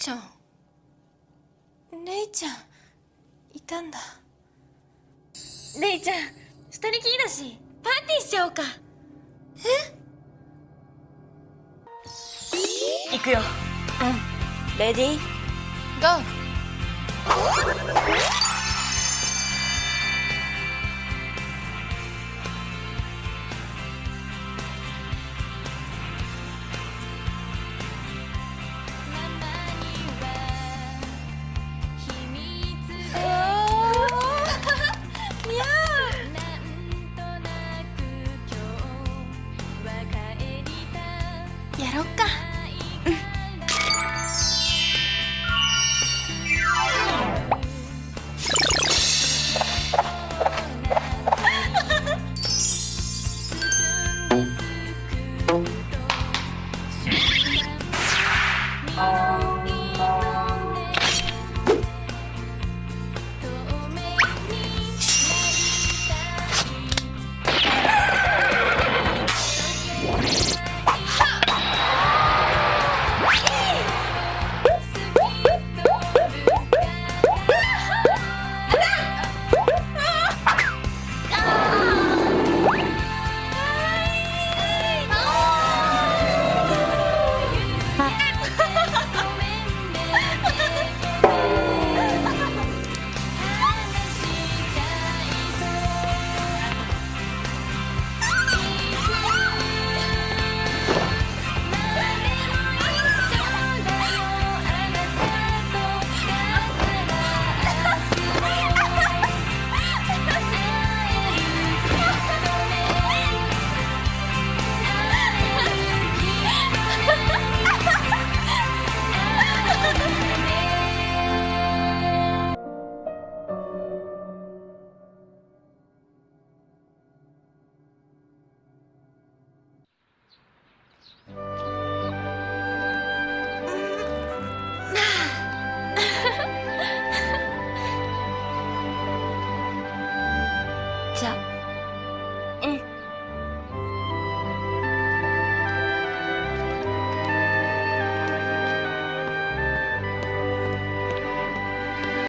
ちゃん。レイちゃんいたんだ。レイちゃん二人きりだしパーティーしちゃおうか。行くよ。うん。レディー。ゴーやろっか。